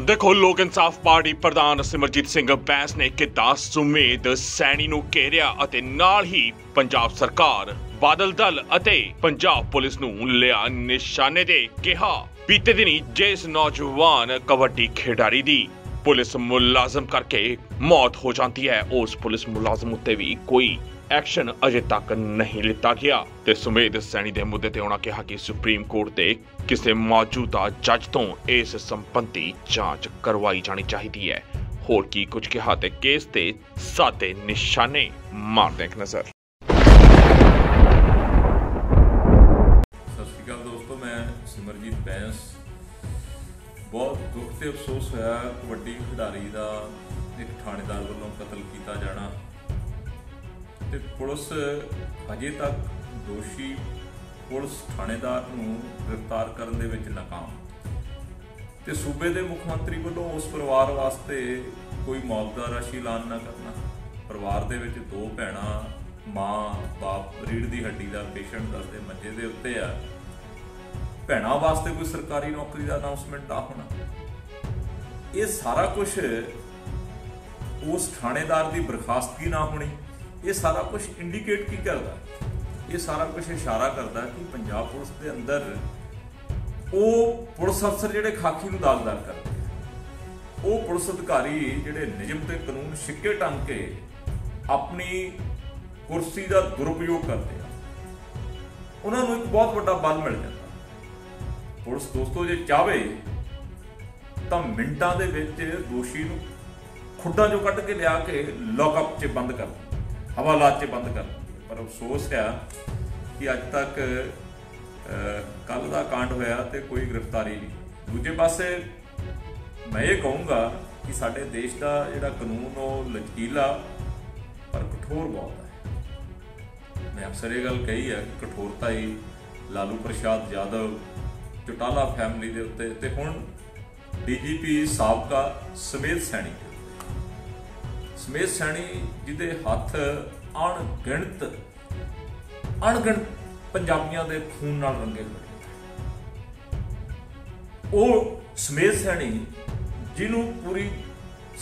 ਦੇਖੋ, ਲੋਕ ਇਨਸਾਫ ਪਾਰਟੀ ਪ੍ਰਧਾਨ ਸਿਮਰਜੀਤ ਸਿੰਘ ਬੈਂਸ ਨੇ ਕਿੱਦਾਂ ਸੁਮੇਧ ਸੈਣੀ ਨੂੰ ਘੇਰਿਆ ਅਤੇ ਨਾਲ ਹੀ ਪੰਜਾਬ ਸਰਕਾਰ, ਬਾਦਲ ਦਲ ਅਤੇ ਪੰਜਾਬ ਪੁਲਿਸ ਨੂੰ ਲਿਆ ਨਿਸ਼ਾਨੇ ਤੇ ਕਿਹਾ, ਬੀਤੇ ਦਿਨੀ ਜਿਸ ਨੌਜਵਾਨ ਕਬੱਡੀ ਖਿਡਾਰੀ ਦੀ ਪੁਲਿਸ ਮੁਲਾਜ਼ਮ ਕਰਕੇ ਮੌਤ ਹੋ ਜਾਂਦੀ ਹੈ। ਉਸ ਪੁਲਿਸ ਮੁਲਾਜ਼ਮ ਉੱਤੇ ਵੀ ਕੋਈ ਐਕਸ਼ਨ ਅਜੇ ਤੱਕ ਨਹੀਂ ਲਿੱਤਾ ਗਿਆ। ਤੇ ਸੁਮੇਧ ਸੈਣੀ ਦੇ ਮੁੱਦੇ ਤੇ ਉਹਨਾਂ ਕਿਹਾ ਕਿ ਸੁਪਰੀਮ ਕੋਰਟ ਦੇ ਕਿਸੇ ਮੌਜੂਦਾ ਜੱਜ ਤੋਂ ਇਸ ਸੰਬੰਧੀ ਜਾਂਚ ਕਰਵਾਈ ਜਾਣੀ ਚਾਹੀਦੀ ਹੈ। ਹੋਰ ਕੀ ਕੁਝ ਕਿਹਾ ਤੇ ਕੇਸ ਤੇ ਸਾਦੇ ਨਿਸ਼ਾਨੇ ਮਾਰਦੇ ਇੱਕ ਨਜ਼ਰ। ਸਤਿ ਸ਼੍ਰੀ ਅਕਾਲ ਦੋਸਤੋ, ਮੈਂ ਸਿਮਰਜੀਤ ਬੈਂਸ ਬਹੁਤ ਦੁੱਖ ਤੇ ਅਫਸੋਸ ਹੋਇਆ ਕਬੱਡੀ ਖਿਡਾਰੀ ਦਾ, ਇੱਕ ਥਾਣੇਦਾਰ ਵੱਲੋਂ ਕਤਲ ਕੀਤਾ ਜਾਣਾ। ਤੇ ਪੁਲਿਸ ਅਜੇ ਤੱਕ ਦੋਸ਼ੀ ਪੁਲਿਸ ਥਾਣੇਦਾਰ ਨੂੰ ਗ੍ਰਿਫਤਾਰ ਕਰਨ ਦੇ ਵਿੱਚ ਨਾਕਾਮ। ਤੇ ਸੂਬੇ ਦੇ ਮੁੱਖ ਮੰਤਰੀ ਵੱਲੋਂ ਉਸ ਪਰਿਵਾਰ ਵਾਸਤੇ ਕੋਈ ਮੁਆਵਜ਼ਾ ਰਾਸ਼ੀ ਐਲਾਨ ਨਾ ਕਰਨਾ। ਪਰਿਵਾਰ ਦੇ ਵਿੱਚ ਦੋ ਭੈਣਾਂ, ਮਾਂ, ਬਾਪ ਰੀੜ ਦੀ ਹੱਡੀ ਦਾ ਪੇਸ਼ੈਂਟ ਦੱਸਦੇ ਮੰਜੇ ਦੇ ਉੱਤੇ ਆ। ਭੈਣਾਂ ਵਾਸਤੇ ਕੋਈ ਸਰਕਾਰੀ ਨੌਕਰੀ ਦਾ ਅਨਾਉਂਸਮੈਂਟ ਆ ਹੋਣਾ। ਇਹ ਸਾਰਾ ਕੁਝ ਉਸ ਥਾਣੇਦਾਰ ਦੀ ਬਰਖਾਸਤਗੀ ਨਾ ਹੋਣੀ। ਇਹ ਸਾਰਾ ਕੁਝ ਇੰਡੀਕੇਟ ਕੀ ਕਰਦਾ? ਇਹ ਸਾਰਾ ਕੁਝ ਇਸ਼ਾਰਾ ਕਰਦਾ ਕਿ ਪੰਜਾਬ ਪੁਲਿਸ ਦੇ ਅੰਦਰ ਉਹ ਪੁਲਿਸ ਅਫਸਰ ਜਿਹੜੇ ਖਾਕੀ ਨੂੰ ਦਾਗਦਾਰ ਕਰਦੇ ਉਹ ਪੁਲਿਸ ਅਧਿਕਾਰੀ ਜਿਹੜੇ ਨਿਯਮ ਤੇ ਕਾਨੂੰਨ ਸਿੱਕੇ ਟੰਗ ਕੇ ਆਪਣੀ ਕੁਰਸੀ ਦਾ ਦੁਰਉਪਯੋਗ ਕਰਦੇ ਆ। ਉਹਨਾਂ ਨੂੰ ਇੱਕ ਬਹੁਤ ਵੱਡਾ ਬਲ ਮਿਲ ਜਾਂਦਾ। ਪੁਲਿਸ ਦੋਸਤੋ, ਜੇ ਚਾਵੇ ਤਾਂ ਮਿੰਟਾਂ ਦੇ ਵਿੱਚ ਦੋਸ਼ੀ ਨੂੰ ਖੁੱਡਾਂ ਚੋਂ ਕੱਢ ਕੇ ਲਿਆ ਕੇ ਲੌਕਅਪ 'ਚ ਬੰਦ ਕਰ ਹਵਾਲਾਤ 'ਚ ਬੰਦ ਕਰ ਪਰ ਅਫਸੋਸ ਹੈ ਕਿ ਅੱਜ ਤੱਕ ਕੱਲ ਦਾ ਕਾਂਡ ਹੋਇਆ ਤੇ ਕੋਈ ਗ੍ਰਿਫਤਾਰੀ ਨਹੀਂ। ਦੂਜੇ ਪਾਸੇ, ਮੈਂ ਇਹ ਕਹੂੰਗਾ ਕਿ ਸਾਡੇ ਦੇਸ਼ ਦਾ ਜਿਹੜਾ ਕਾਨੂੰਨ, ਉਹ ਲਚਕੀਲਾ, ਪਰ ਕਠੋਰ ਬਹੁਤ ਹੈ। ਮੈਂ ਅਕਸਰ ਇਹ ਗੱਲ ਕਹੀ ਹੈ ਕਿ ਕਠੋਰਤਾ ਹੀ ਲਾਲੂ ਪ੍ਰਸ਼ਾਦ ਯਾਦਵ ਚੋਟਾਲਾ ਫੈਮਿਲੀ ਦੇ ਉੱਤੇ ਤੇ ਹੁਣ ਡੀਜੀਪੀ ਸਾਬਕਾ ਸਮੇਤ ਸੈਣੀ। ਦੇ ਸਮੇਤ ਸੈਣੀ ਜਿਹਦੇ ਹੱਥ ਅਣਗਿਣਤ ਅਣਗਿਣਤ ਪੰਜਾਬੀਆਂ ਦੇ ਖੂਨ ਨਾਲ ਰੰਗੇ ਹੋਏ ਉਹ ਸਮੇਤ ਸੈਣੀ ਜਿਹਨੂੰ ਪੂਰੀ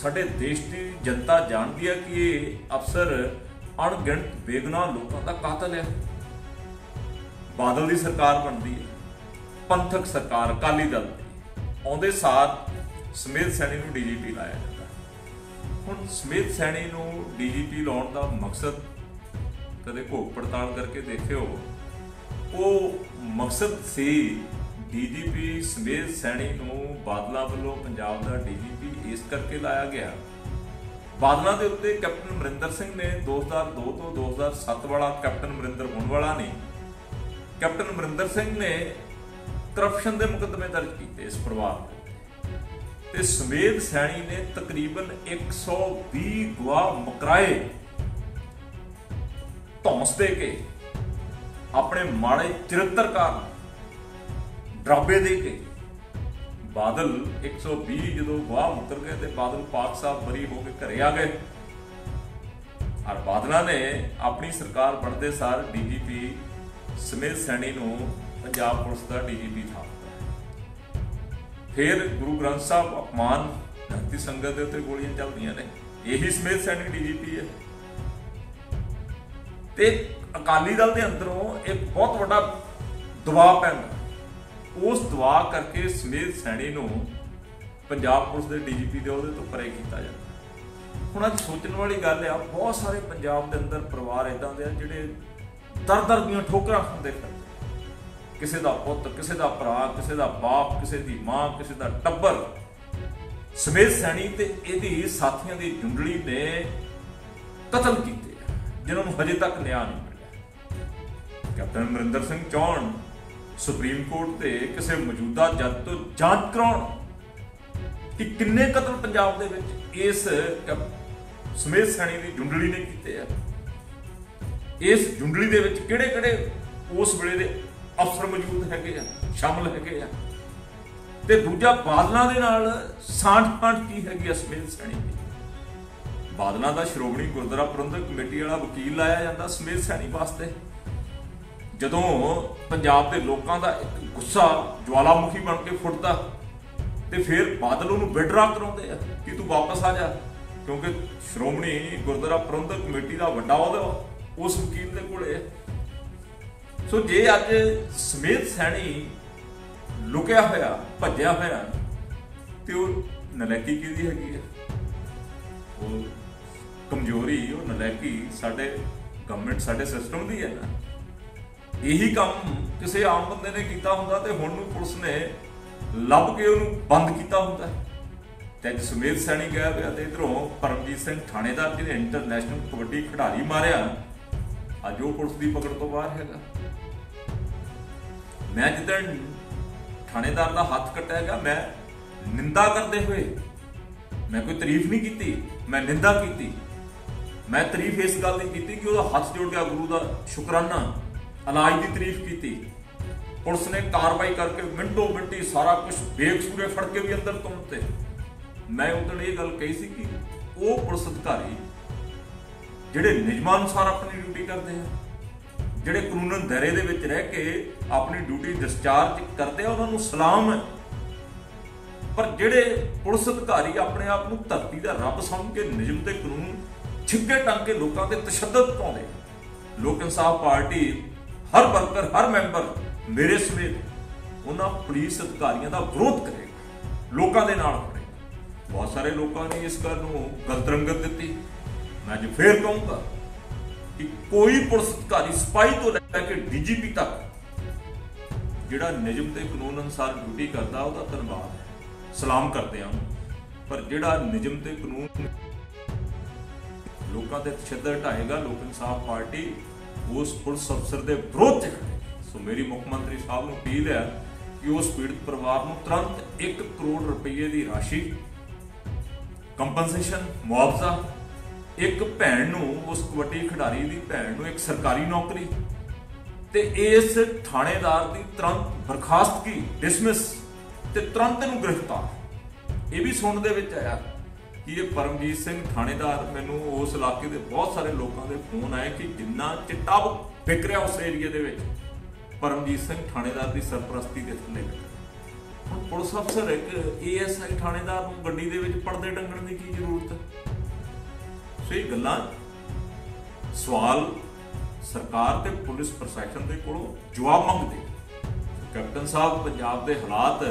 ਸਾਡੇ ਦੇਸ਼ ਦੀ ਜਨਤਾ ਜਾਣਦੀ ਹੈ ਕਿ ਇਹ ਅਫਸਰ ਅਣਗਿਣਤ, ਬੇਗੁਨਾਹ ਲੋਕਾਂ ਦਾ ਕਾਤਲ ਹੈ। ਬਾਦਲ ਦੀ ਸਰਕਾਰ ਬਣਦੀ ਹੈ। ਪੰਥਕ ਸਰਕਾਰ, ਅਕਾਲੀ ਦਲ ਆਉਂਦੇ ਸਾਥ ਸਮੇਤ ਸੈਣੀ ਨੂੰ ਡੀਜੀਪੀ ਲਾਇਆ ਜਾਂਦਾ ਹੁਣ ਸਮੇਤ ਸੈਣੀ ਨੂੰ ਡੀਜੀਪੀ ਲਾਉਣ ਦਾ ਮਕਸਦ ਕਦੇ ਘੋਖ ਪੜਤਾਲ ਕਰਕੇ ਦੇਖਿਓ, ਉਹ ਮਕਸਦ ਸੀ ਡੀਜੀਪੀ ਸਮੇਤ ਸੈਣੀ ਨੂੰ ਬਾਦਲਾਂ ਵੱਲੋਂ ਪੰਜਾਬ ਦਾ ਡੀਜੀਪੀ ਇਸ ਕਰਕੇ ਲਾਇਆ ਗਿਆ। ਬਾਦਲਾਂ ਦੇ ਉੱਤੇ ਕੈਪਟਨ ਅਮਰਿੰਦਰ ਸਿੰਘ ਨੇ 2002 ਤੋਂ 2007 ਵਾਲਾ ਕੈਪਟਨ ਅਮਰਿੰਦਰ ਹੋਣ ਵਾਲਾ ਨਹੀਂ, ਕੈਪਟਨ ਅਮਰਿੰਦਰ ਸਿੰਘ ਨੇ ਕਰਪਸ਼ਨ ਦੇ ਮੁਕੱਦਮੇ ਦਰਜ ਕੀਤੇ ਇਸ ਪਰਿਵਾਰ ਦੇ ਤੇ ਸਮੇਤ ਸੈਣੀ ਨੇ ਤਕਰੀਬਨ 120 ਗਵਾਹ ਮੁਕਰਾਏ ਧੌਂਸ ਦੇ ਕੇ ਆਪਣੇ ਮਾੜੇ ਚਰਿੱਤਰ ਕਾਰਨ ਡਰਾਬੇ ਦੇ ਕੇ ਬਾਦਲ 120 ਜਦੋਂ ਗਵਾਹ ਮੁਕਰ ਗਏ ਤੇ ਬਾਦਲ ਪਾਕ ਸਾਹਿਬ ਬਰੀ ਹੋ ਕੇ ਘਰੇ ਆ ਗਏ। ਔਰ ਬਾਦਲਾਂ ਨੇ ਆਪਣੀ ਸਰਕਾਰ ਬਣਦੇ ਸਾਰ ਡੀਜੀਪੀ ਸਮੇਤ ਸੈਣੀ ਨੂੰ ਪੰਜਾਬ ਪੁਲਿਸ ਦਾ ਡੀਜੀਪੀ ਥਾਪਤਾ ਫਿਰ ਗੁਰੂ ਗ੍ਰੰਥ ਸਾਹਿਬ ਅਪਮਾਨ ਧਰਤੀ ਸੰਗਤ ਦੇ ਉੱਤੇ ਗੋਲੀਆਂ ਚੱਲਦੀਆਂ ਨੇ। ਇਹੀ ਸਮੇਤ ਸੈਣੀ ਡੀਜੀਪੀ ਹੈ। ਤੇ ਅਕਾਲੀ ਦਲ ਦੇ ਅੰਦਰੋਂ ਇੱਕ ਬਹੁਤ ਵੱਡਾ ਦਬਾਅ ਪੈਂਦਾ। ਉਸ ਦਬਾਅ ਕਰਕੇ ਸਮੇਤ ਸੈਣੀ ਨੂੰ ਪੰਜਾਬ ਪੁਲਿਸ ਦੇ ਡੀਜੀਪੀ ਦੇ ਉਹਦੇ ਤੋਂ ਪਰੇ ਕੀਤਾ ਜਾਂਦਾ। ਹੁਣ ਅੱਜ ਸੋਚਣ ਵਾਲੀ ਗੱਲ ਆ, ਬਹੁਤ ਸਾਰੇ ਪੰਜਾਬ ਦੇ ਅੰਦਰ ਪਰਿਵਾਰ ਇਦਾਂ ਦੇ ਆ ਜਿਹੜੇ ਦਰ ਦਰ ਦੀਆਂ ਠੋਕਰਾਂ ਖਾਂਦੇ ਫਿਰਦੇ ਕਿਸੇ ਦਾ ਪੁੱਤ, ਕਿਸੇ ਦਾ ਭਰਾ, ਕਿਸੇ ਦਾ ਬਾਪ, ਕਿਸੇ ਦੀ ਮਾਂ, ਕਿਸੇ ਦਾ ਟੱਬਰ ਸਮੇਤ ਸੈਣੀ ਤੇ ਇਹਦੀ ਸਾਥੀਆਂ ਦੀ ਜੁੰਡਲੀ ਨੇ ਕਤਲ ਕੀਤੇ ਜਿਨ੍ਹਾਂ ਨੂੰ ਹਜੇ ਤੱਕ ਨਿਆਂ ਨਹੀਂ ਮਿਲਿਆ। Captain Amarinder Singh Chauhan supreme court ਤੇ ਕਿਸੇ ਮੌਜੂਦਾ ਜੱਜ ਤੋਂ ਜਾਂਚ ਕਰਾਉਣ ਕਿ ਕਿੰਨੇ ਕਤਲ ਪੰਜਾਬ ਦੇ ਵਿੱਚ ਇਸ ਸਮੇਤ ਸੈਣੀ ਦੀ ਜੁੰਡਲੀ ਨੇ ਕੀਤੇ ਆ। ਇਸ ਜੁੰਡਲੀ ਦੇ ਵਿੱਚ ਕਿਹੜੇ ਕਿਹੜੇ ਉਸ ਵੇਲੇ ਦੇ ਅਫਸਰ ਮੌਜੂਦ ਹੈਗੇ ਆ, ਸ਼ਾਮਲ ਹੈਗੇ ਆ। ਤੇ ਦੂਜਾ ਬਾਦਲਾਂ ਦੇ ਨਾਲ ਸਾਂਝ ਪਾਂਝ ਕੀ ਹੈਗੀ ਆ ਸੈਣੀ ਦੀ? ਬਾਦਲਾਂ ਦਾ ਸ਼੍ਰੋਮਣੀ ਗੁਰਦੁਆਰਾ ਪ੍ਰਬੰਧਕ ਕਮੇਟੀ ਵਾਲਾ ਵਕੀਲ ਲਾਇਆ ਜਾਂਦਾ ਸਮੇਤ ਸੈਣੀ ਵਾਸਤੇ। ਜਦੋਂ ਪੰਜਾਬ ਦੇ ਲੋਕਾਂ ਦਾ ਇੱਕ ਗੁੱਸਾ ਜਵਾਲਾਮੁਖੀ ਬਣ ਕੇ ਫੁੱਟਦਾ, ਤੇ ਫਿਰ ਬਾਦਲ ਉਹਨੂੰ ਵਿਡਰਾ ਕਰਾਉਂਦੇ ਆ ਕਿ ਤੂੰ ਵਾਪਸ ਆ ਜਾ, ਕਿਉਂਕਿ ਸ਼੍ਰੋਮਣੀ ਗੁਰਦੁਆਰਾ ਪ੍ਰਬੰਧਕ ਕਮੇਟੀ ਦਾ ਵੱਡਾ ਅਹੁਦਾ ਉਸ ਵਕੀਲ ਦੇ ਕੋਲੇ। ਸੋ ਜੇ ਅੱਜ ਸਮੇਤ ਸੈਣੀ ਲੁਕਿਆ ਹੋਇਆ, ਭੱਜਿਆ ਹੋਇਆ, ਤੇ ਉਹ ਨਲੈਕੀ ਕਿਹਦੀ ਹੈਗੀ ਹੈ? ਉਹ ਕਮਜ਼ੋਰੀ, ਉਹ ਨਲੈਕੀ ਸਾਡੇ ਗਵਰਨਮੈਂਟ ਸਾਡੇ ਸਿਸਟਮ ਦੀ ਹੈ ਨਾ। ਇਹੀ ਕੰਮ ਕਿਸੇ ਆਮ ਬੰਦੇ ਨੇ ਕੀਤਾ ਹੁੰਦਾ ਤੇ ਹੁਣ ਨੂੰ ਪੁਲਿਸ ਨੇ ਲੱਭ ਕੇ ਉਹਨੂੰ ਬੰਦ ਕੀਤਾ ਹੁੰਦਾ। ਤੇ ਅੱਜ ਸੁਮੇਧ ਸੈਣੀ ਗਿਆ ਹੋਇਆ ਤੇ ਇਧਰੋਂ ਪਰਮਜੀਤ ਸਿੰਘ ਥਾਣੇਦਾਰ ਜਿਹਨੇ ਇੰਟਰਨੈਸ਼ਨਲ ਕਬੱਡੀ ਖਿਡਾਰੀ ਮਾਰਿਆ ਅੱਜ ਉਹ ਪੁਲਿਸ ਦੀ ਪਕੜ ਤੋਂ ਬਾਹਰ ਹੈਗਾ। ਮੈਂ ਜਿੱਦਣ ਥਾਣੇਦਾਰ ਦਾ ਹੱਥ ਕੱਟਿਆ ਗਿਆ, ਮੈਂ ਨਿੰਦਾ ਕਰਦੇ ਹੋਏ ਮੈਂ ਕੋਈ ਤਾਰੀਫ ਨਹੀਂ ਕੀਤੀ, ਮੈਂ ਨਿੰਦਾ ਕੀਤੀ। ਮੈਂ ਤਾਰੀਫ ਇਸ ਗੱਲ ਦੀ ਕੀਤੀ ਕਿ ਉਹਦਾ ਹੱਥ ਜੋੜ ਗਿਆ ਗੁਰੂ ਦਾ ਸ਼ੁਕਰਾਨਾ, ਇਲਾਜ ਦੀ ਤਾਰੀਫ ਕੀਤੀ। ਪੁਲਿਸ ਨੇ ਕਾਰਵਾਈ ਕਰਕੇ ਮਿੰਟੋ ਮਿੰਟੀ ਸਾਰਾ ਕੁਝ ਬੇਕਸੂਰੇ ਫੜ ਕੇ ਵੀ ਅੰਦਰ ਤੋਂ ਤੁੰਮਤੇ ਮੈਂ ਉਦੋਂ ਇਹ ਗੱਲ ਕਹੀ ਸੀ ਕਿ ਉਹ ਪੁਲਿਸ ਅਧਿਕਾਰੀ ਜਿਹੜੇ ਨਿਯਮਾਂ ਅਨੁਸਾਰ ਆਪਣੀ ਡਿਊਟੀ ਕਰਦੇ ਆ, ਜਿਹੜੇ ਕਾਨੂੰਨ ਦਾਇਰੇ ਦੇ ਵਿੱਚ ਰਹਿ ਕੇ ਆਪਣੀ ਡਿਊਟੀ ਡਿਸਚਾਰਜ ਕਰਦੇ ਆ, ਉਹਨਾਂ ਨੂੰ ਸਲਾਮ ਹੈ। ਪਰ ਜਿਹੜੇ ਪੁਲਿਸ ਅਧਿਕਾਰੀ ਆਪਣੇ ਆਪ ਨੂੰ ਧਰਤੀ ਦਾ ਰੱਬ ਸਮਝ ਕੇ ਨਿਯਮ ਤੇ ਕਾਨੂੰਨ ਛਿੱਕੇ ਟੰਗ ਕੇ ਲੋਕਾਂ ਤੇ ਤਸ਼ੱਦਦ ਪਾਉਂਦੇ ਲੋਕ ਇਨਸਾਫ ਪਾਰਟੀ, ਹਰ ਵਰਕਰ, ਹਰ ਮੈਂਬਰ ਮੇਰੇ ਸਮੇਤ ਉਹਨਾਂ ਪੁਲਿਸ ਅਧਿਕਾਰੀਆਂ ਦਾ ਵਿਰੋਧ ਕਰੇਗਾ, ਲੋਕਾਂ ਦੇ ਨਾਲ ਖੜੇਗਾ। ਬਹੁਤ ਸਾਰੇ ਲੋਕਾਂ ਨੇ ਇਸ ਗੱਲ ਨੂੰ ਗਲਤ ਰੰਗਤ ਦਿੱਤੀ। ਮੈਂ ਅੱਜ ਫੇਰ ਕਹੂੰਗਾ ਕਿ ਕੋਈ ਪੁਲਿਸ ਅਧਿਕਾਰੀ ਸਪਾਈ ਤੋਂ ਲੈ ਕੇ ਡੀਜੀਪੀ ਤੱਕ, ਜਿਹੜਾ ਨਿਯਮ ਤੇ ਕਾਨੂੰਨ ਅਨੁਸਾਰ ਡਿਊਟੀ ਕਰਦਾ, ਉਹਦਾ ਧੰਨਵਾਦ ਹੈ। ਸਲਾਮ ਕਰਦੇ ਹਾਂ ਪਰ ਜਿਹੜਾ ਨਿਯਮ ਤੇ ਕਾਨੂੰਨ ਲੋਕਾਂ ਤੇ ਤਸ਼ੱਦਦ ਢਾਏਗਾ, ਲੋਕ ਇਨਸਾਫ ਪਾਰਟੀ ਉਸ ਪੁਲਿਸ ਅਫਸਰ ਦੇ ਵਿਰੋਧ ਚ ਖੜੇਗੀ। ਸੋ ਮੇਰੀ ਮੁੱਖ ਮੰਤਰੀ ਸਾਹਿਬ ਨੂੰ ਅਪੀਲ ਹੈ ਕਿ ਉਸ ਪੀੜਤ ਪਰਿਵਾਰ ਨੂੰ ਤੁਰੰਤ 1 ਕਰੋੜ ਰੁਪਏ ਦੀ ਰਾਸ਼ੀ, ਕੰਪਨਸੇਸ਼ਨ, ਮੁਆਵਜ਼ਾ ਇੱਕ ਭੈਣ ਨੂੰ, ਉਸ ਕਬੱਡੀ ਖਿਡਾਰੀ ਦੀ ਭੈਣ ਨੂੰ, ਇੱਕ ਸਰਕਾਰੀ ਨੌਕਰੀ ਤੇ ਇਸ ਥਾਣੇਦਾਰ ਦੀ ਤੁਰੰਤ ਬਰਖਾਸਤਗੀ ਡਿਸਮਿਸ ਤੇ ਤੁਰੰਤ ਨੂੰ ਗ੍ਰਿਫਤਾਰ। ਇਹ ਵੀ ਸੁਣਨ ਦੇ ਵਿੱਚ ਆਇਆ ਕਿ ਇਹ ਪਰਮਜੀਤ ਸਿੰਘ ਥਾਣੇਦਾਰ ਮੈਨੂੰ ਉਸ ਇਲਾਕੇ ਦੇ ਬਹੁਤ ਸਾਰੇ ਲੋਕਾਂ ਦੇ ਫੋਨ ਆਏ ਕਿ ਜਿੰਨਾ ਚਿੱਟਾ ਵਿਕ ਰਿਹਾ ਉਸ ਏਰੀਏ ਦੇ ਵਿੱਚ, ਪਰਮਜੀਤ ਸਿੰਘ ਥਾਣੇਦਾਰ ਦੀ ਸਰਪ੍ਰਸਤੀ ਦੇ ਥੱਲੇ ਹੁਣ ਪੁਲਿਸ ਅਫਸਰ ਇੱਕ ਏਐਸਆਈ ਥਾਣੇਦਾਰ ਨੂੰ ਗੱਡੀ ਦੇ ਵਿੱਚ ਪਰਦੇ ਟੰਗਣ ਦੀ ਕੀ ਜ਼ਰੂਰਤ ਹੈ? ਸੋ ਇਹ ਗੱਲਾਂ ਸਵਾਲ ਸਰਕਾਰ ਤੇ ਪੁਲਿਸ ਪ੍ਰਸ਼ਾਸਨ ਦੇ ਕੋਲੋਂ ਜਵਾਬ ਮੰਗਦੇ। ਕੈਪਟਨ ਸਾਹਿਬ, ਪੰਜਾਬ ਦੇ ਹਾਲਾਤ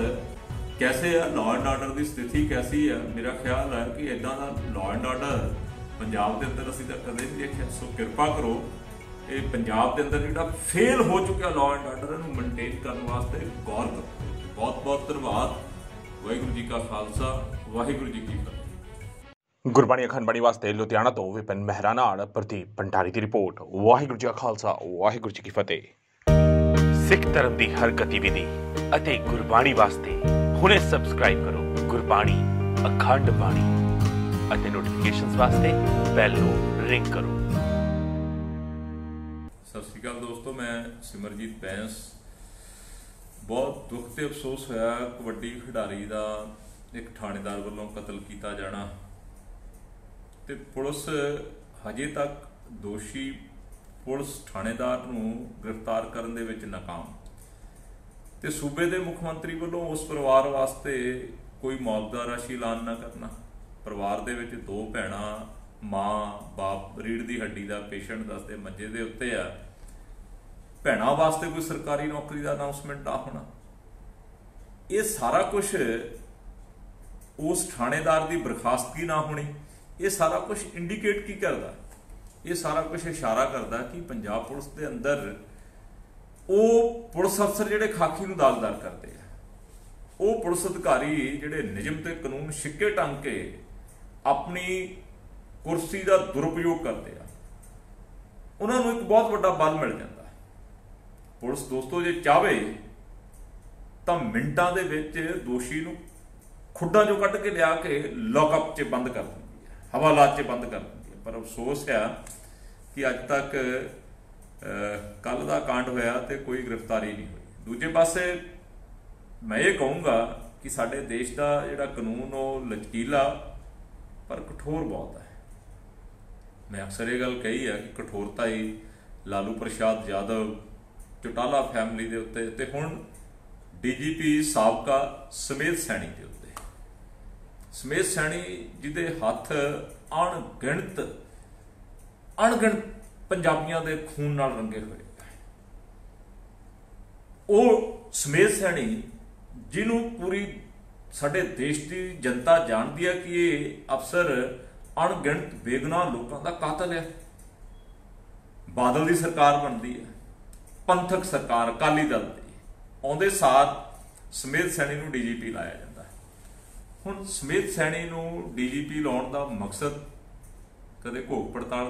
ਕੈਸੇ ਆ? ਲਾਅ ਐਂਡ ਆਰਡਰ ਦੀ ਸਥਿਤੀ ਕੈਸੀ ਆ? ਮੇਰਾ ਖਿਆਲ ਹੈ ਕਿ ਇਦਾਂ ਦਾ ਲਾਅ ਐਂਡ ਆਰਡਰ ਪੰਜਾਬ ਦੇ ਅੰਦਰ ਅਸੀਂ ਤਾਂ ਕਦੇ ਨਹੀਂ ਦੇਖਿਆ। ਸੋ ਕਿਰਪਾ ਕਰੋ, ਇਹ ਪੰਜਾਬ ਦੇ ਅੰਦਰ ਜਿਹੜਾ ਫੇਲ ਹੋ ਚੁੱਕਿਆ ਲਾਅ ਐਂਡ ਆਰਡਰ ਨੂੰ ਮੇਨਟੇਨ ਕਰਨ ਵਾਸਤੇ ਗੌਰ ਕਰੋ। ਬਹੁਤ ਬਹੁਤ ਧੰਨਵਾਦ। ਵਾਹਿਗੁਰੂ ਜੀ ਕਾ ਖਾਲਸਾ, ਵਾਹਿਗੁਰੂ ਜੀ ਕੀ ਫਤਿਹ। ਗੁਰਬਾਣੀ ਅਖੰਡ ਬਾਣੀ ਵਾਸਤੇ ਲੁਧਿਆਣਾ ਤੋਂ ਵਿਪਨ ਮਹਿਰਾ ਨਾਲ ਪ੍ਰਦੀਪ ਭੰਡਾਰੀ ਦੀ ਰਿਪੋਰਟ। ਵਾਹਿਗੁਰੂ ਜੀ ਕਾ ਖਾਲਸਾ, ਵਾਹਿਗੁਰੂ ਜੀ ਕੀ ਫਤਿਹ। ਸਿੱਖ ਧਰਮ ਦੀ ਹਰ ਗਤੀਵਿਧੀ ਅਤੇ ਗੁਰਬਾਣੀ ਵਾਸਤੇ ਹੁਣੇ ਸਬਸਕ੍ਰਾਈਬ ਕਰੋ ਗੁਰਬਾਣੀ ਅਖੰਡ ਬਾਣੀ ਅਤੇ ਨੋਟੀਫਿਕੇਸ਼ਨਸ ਵਾਸਤੇ ਬੈਲ ਨੂੰ ਰਿੰਗ ਕਰੋ। ਸਤਿ ਸ਼੍ਰੀ ਅਕਾਲ ਦੋਸਤੋ, ਮੈਂ ਸਿਮਰਜੀਤ ਬੈਂਸ। ਬਹੁਤ ਦੁੱਖ ਤੇ ਅਫਸੋਸ ਹੋਇਆ ਕਬੱਡੀ ਖਿਡਾਰੀ ਦਾ ਇੱਕ ਥਾਣੇਦਾਰ ਵੱਲੋਂ ਕਤਲ ਕੀਤਾ ਜਾਣਾ। ਤੇ ਪੁਲਿਸ ਹਜੇ ਤੱਕ ਦੋਸ਼ੀ ਪੁਲਿਸ ਥਾਣੇਦਾਰ ਨੂੰ ਗ੍ਰਿਫਤਾਰ ਕਰਨ ਦੇ ਵਿੱਚ ਨਾਕਾਮ। ਤੇ ਸੂਬੇ ਦੇ ਮੁੱਖ ਮੰਤਰੀ ਵੱਲੋਂ ਉਸ ਪਰਿਵਾਰ ਵਾਸਤੇ ਕੋਈ ਮੁਆਵਜ਼ਾ ਰਾਸ਼ੀ ਐਲਾਨ ਨਾ ਕਰਨਾ। ਪਰਿਵਾਰ ਦੇ ਵਿੱਚ ਦੋ ਭੈਣਾਂ, ਮਾਂ, ਬਾਪ ਰੀੜ ਦੀ ਹੱਡੀ ਦਾ ਪੇਸ਼ੈਂਟ ਦੱਸਦੇ ਮੰਜੇ ਦੇ ਉੱਤੇ ਆ। ਭੈਣਾਂ ਵਾਸਤੇ ਕੋਈ ਸਰਕਾਰੀ ਨੌਕਰੀ ਦਾ ਅਨਾਉਂਸਮੈਂਟ ਆ ਹੋਣਾ। ਇਹ ਸਾਰਾ ਕੁਝ ਉਸ ਥਾਣੇਦਾਰ ਦੀ ਬਰਖਾਸਤਗੀ ਨਾ ਹੋਣੀ। ਇਹ ਸਾਰਾ ਕੁਝ ਇੰਡੀਕੇਟ ਕੀ ਕਰਦਾ? ਇਹ ਸਾਰਾ ਕੁਝ ਇਸ਼ਾਰਾ ਕਰਦਾ ਕਿ ਪੰਜਾਬ ਪੁਲਿਸ ਦੇ ਅੰਦਰ ਉਹ ਪੁਲਿਸ ਅਫਸਰ ਜਿਹੜੇ ਖਾਕੀ ਨੂੰ ਦਾਗਦਾਰ ਕਰਦੇ ਆ। ਉਹ ਪੁਲਿਸ ਅਧਿਕਾਰੀ ਜਿਹੜੇ ਨਿਯਮ ਤੇ ਕਾਨੂੰਨ ਛਿੱਕੇ ਟੰਗ ਕੇ ਆਪਣੀ ਕੁਰਸੀ ਦਾ ਦੁਰਉਪਯੋਗ ਕਰਦੇ ਆ। ਉਹਨਾਂ ਨੂੰ ਇੱਕ ਬਹੁਤ ਵੱਡਾ ਬਲ ਮਿਲ ਜਾਂਦਾ। ਪੁਲਿਸ ਦੋਸਤੋ ਜੇ ਚਾਵੇ ਤਾਂ ਮਿੰਟਾਂ ਦੇ ਵਿੱਚ ਦੋਸ਼ੀ ਨੂੰ ਖੁੱਡਾਂ ਚੋਂ ਕੱਢ ਕੇ ਲਿਆ ਕੇ ਲੌਕਅਪ 'ਚ ਬੰਦ ਕਰ ਦਿੰਦੀ। ਹੈ ਹਵਾਲਾਤ 'ਚ ਬੰਦ ਕਰ ਦਿੰਦੀ ਹੈ। ਪਰ ਅਫਸੋਸ ਹੈ ਕਿ ਅੱਜ ਤੱਕ ਕੱਲ ਦਾ ਕਾਂਡ ਹੋਇਆ ਤੇ ਕੋਈ ਗ੍ਰਿਫਤਾਰੀ ਨਹੀਂ ਹੋਈ। ਦੂਜੇ ਪਾਸੇ ਮੈਂ ਇਹ ਕਹੂੰਗਾ ਕਿ ਸਾਡੇ ਦੇਸ਼ ਦਾ ਜਿਹੜਾ ਕਾਨੂੰਨ, ਉਹ ਲਚਕੀਲਾ ਪਰ ਕਠੋਰ ਬਹੁਤ ਹੈ। ਮੈਂ ਅਕਸਰ ਇਹ ਗੱਲ ਕਹੀ ਹੈ ਕਿ ਕਠੋਰਤਾ ਹੀ ਲਾਲੂ ਪ੍ਰਸ਼ਾਦ ਯਾਦਵ ਚੁਟਾਲਾ ਫੈਮਿਲੀ ਦੇ ਉੱਤੇ, ਤੇ ਹੁਣ ਡੀਜੀਪੀ ਸਾਬਕਾ ਸਮੇਤ ਸੈਣੀ ਦੇ ਉੱਤੇ। ਸਮੇਤ ਸੈਣੀ ਜਿਹਦੇ ਹੱਥ ਅਣਗਿਣਤ ਅਣਗਿਣਤ ਪੰਜਾਬੀਆਂ ਦੇ ਖੂਨ ਨਾਲ ਰੰਗੇ ਹੋਏ। ਉਹ ਸਮੇਤ ਸੈਣੀ ਜਿਹਨੂੰ ਪੂਰੀ ਸਾਡੇ ਦੇਸ਼ ਦੀ ਜਨਤਾ ਜਾਣਦੀ ਹੈ ਕਿ ਇਹ ਅਫਸਰ ਅਣਗਿਣਤ, ਬੇਗਨਾਹ ਲੋਕਾਂ ਦਾ ਕਾਤਲ ਹੈ। ਬਾਦਲ ਦੀ ਸਰਕਾਰ ਬਣਦੀ ਹੈ, ਪੰਥਕ ਸਰਕਾਰ, ਅਕਾਲੀ ਦਲ ਦੀ। ਆਉਂਦੇ ਸਾਰ ਸਮੇਤ ਸੈਣੀ ਨੂੰ ਡੀਜੀਪੀ ਲਾਇਆ ਜਾਂਦਾ। ਹੁਣ ਸਮੇਤ ਸੈਣੀ ਨੂੰ ਡੀਜੀਪੀ ਲਾਉਣ ਦਾ ਮਕਸਦ ਕਦੇ ਘੋਖ ਪੜਤਾਲ